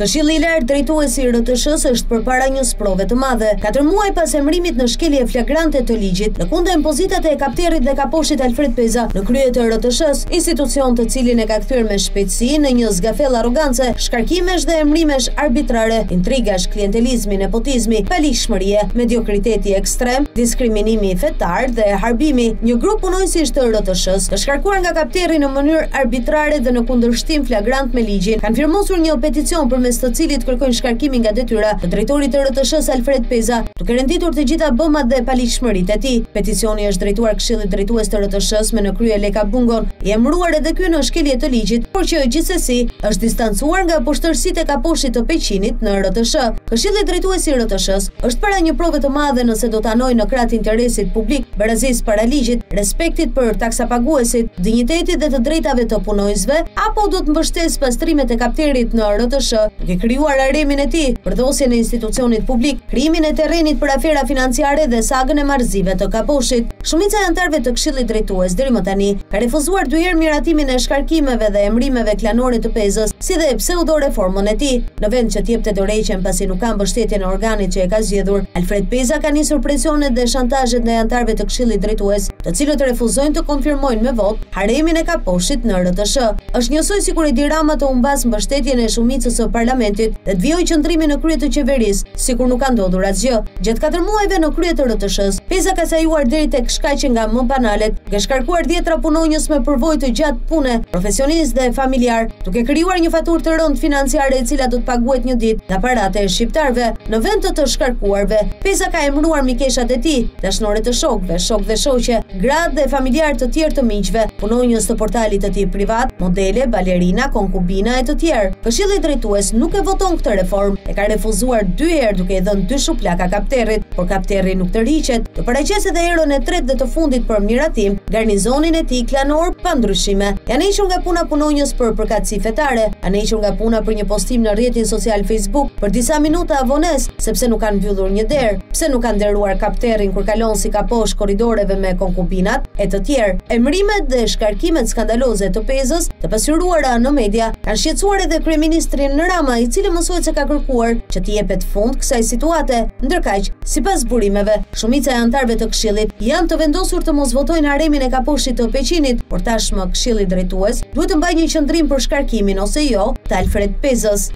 Këshilli i lartë drejtues i RTSH-së është përpara një sprove të madhe. Katër muaj pas emrimit në shkelje flagrante të ligjit, lëkunden pozitat e kapterit dhe kaposhit Alfred Peza në krye të RTSH-së, institucion të cilin e ka kthyer me shpejtësi në një zgafellë arrogance, shkarkimesh dhe emrimesh arbitrare, intrigash, klientelizmi, nepotizmi, paligjshmërie, mediokriteti, ekstrem, diskriminimi fetar dhe harbimi. Një grup punonjësish të RTSH-së, të shkarkuar nga kapteri në mënyrë arbitrare dhe në kundërshtim flagrant me ligjin, kanë firmosur një peticion përmes të cilit kërkojnë shkarkimin nga detyra të drejtorit të RTSH-së Alfred Peza, duke renditur të gjitha bëmat dhe paligjshmëritë e tij. Peticioni është drejtuar Këshillit Drejtues të RTSH-së me në krye Leka Bungon, i emëruar edhe ky në shkelje të ligjit, por që gjithsesi është distancuar nga poshtërsitë e kaposhit të Peqinit në RTSH. Këshilli Drejtues i RTSH-së, Është para një prove të madhe nëse do të anojë në krah të interesit publik, barazisë para ligjit, respektit për taksapaguesit, dinjitetit dhe të drejtave të punonjësve, apo do të mbështesë bastrimet e kapterit në RTSH, duke krijuar haremin e tij, përdhosjen e institucionit publik, krijimin e terrenit për afera financiare dhe sagën e marrëzive të Kaposhit. Shumica e anëtarëve të Këshillit Drejtues deri më tani, ka refuzuar dy herë miratimin e shkarkimeve dhe emërimeve klanore të Pezës, si dhe pseudo-reformën e tij. Në vend që të jepte dorëheqjen pasi nuk ka mbështetjen e organit që e ka zgjedhur, Alfred Peza ka nisur presionet dhe shantazhet ndaj anëtarëve të Këshillit Drejtues, të cilët refuzojnë të konfirmojnë me votë haremin e Kaposhit në RTSH. Është njësoj sikur Edi Rama të humbasë mbështetjen e shumicës së Parlamentit dhe të vijojë qëndrimin në krye të qeverisë, sikur nuk ka ndodhur asgjë. Gjatë katër muajve në krye të RTSH-së, Peza ka sajuar deri tek shkaqe nga më banalet, duke shkarkuar dhjetra punonjës me përvojë të gjatë pune, profesionistë dhe familjarë, duke krijuar një faturë të rëndë financiare e cila do të paguhet një ditë nga paratë e shqiptarëve. Në vend të të shkarkuarve, Peza ka emëruar mikeshat e tij, dashnore të shokëve, shokë dhe shoqe, Gratë dhe familjarë të tjerë të miqve, punonjës të portalit të tij privat, modele, balerina, konkubina e të tjerë. Këshilli Drejtues nuk e voton këtë reformë, e ka refuzuar dy herë duke i dhënë dy shuplaka kapterit, por kapteri nuk tërhiqet, të paraqesë edhe herën e tretë dhe të fundit për miratim garnizonin e tij klanor pa ndryshime. Janë hequr nga puna punonjës për përkatësi fetare, janë hequr nga puna për një postim në rrjetin social Facebook, për disa minuta vonesë, sepse nuk kanë mbyllur një derë. Pse nuk kanë nderuar kapterin kur kalon si kaposh korridoreve me konkubinat, e të tjerë. Emërimet dhe shkarkimet skandaloze të Pezës, të pasqyruara në media, kanë shqetësuar edhe kryeministrin Rama, i cili mësohet se ka kërkuar që t'i jepet fund kësaj situate. Ndërkaq, sipas burimeve, shumica e anëtarëve të Këshillit janë të vendosur të mos votojnë haremin e kaposhit të Peqinit, por tashmë Këshilli Drejtues duhet të mbajë një qëndrim për shkarkimin ose jo të Alfred Pezës.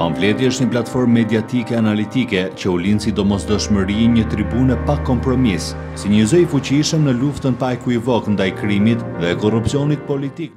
Pamfleti është një platformë mediatike analitike që u lind si domosdoshmëri një tribune pa kompromis, si një zë i fuqishëm në luftën pa ekuivok ndaj krimit dhe korrupsionit politik.